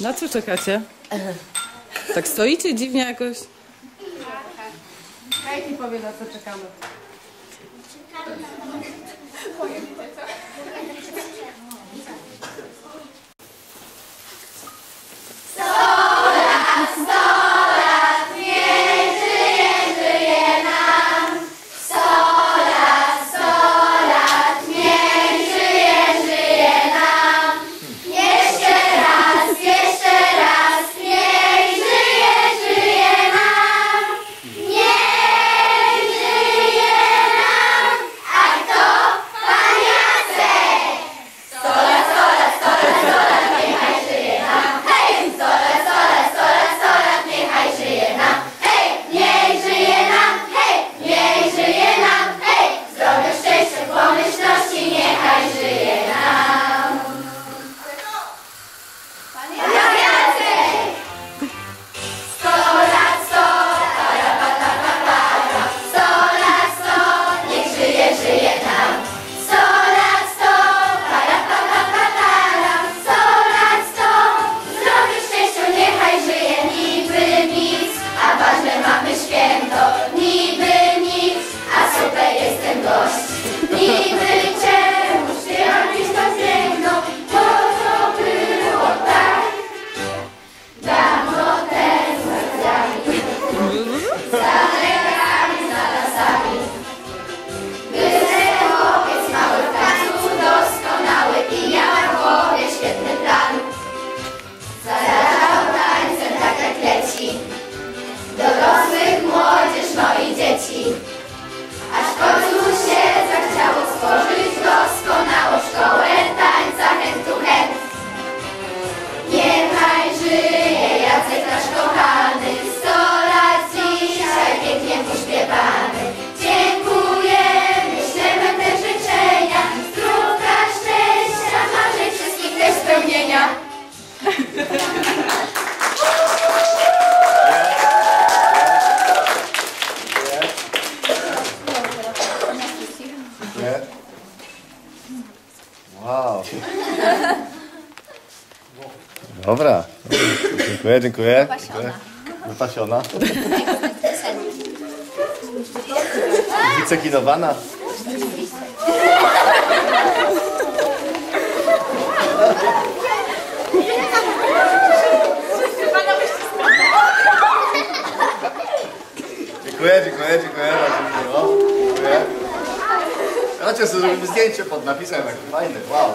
Na co czekacie? Tak stoicie dziwnie jakoś? A jak powie, na co czekamy? Czekamy na Sally. Dobra. Dziękuję, dziękuję. Wypasiona. Wypasiona. Wicekinowana. Dziękuję, dziękuję, dziękuję. Dziękuję. Chodźcie sobie zdjęcie pod napisem, fajne, wow.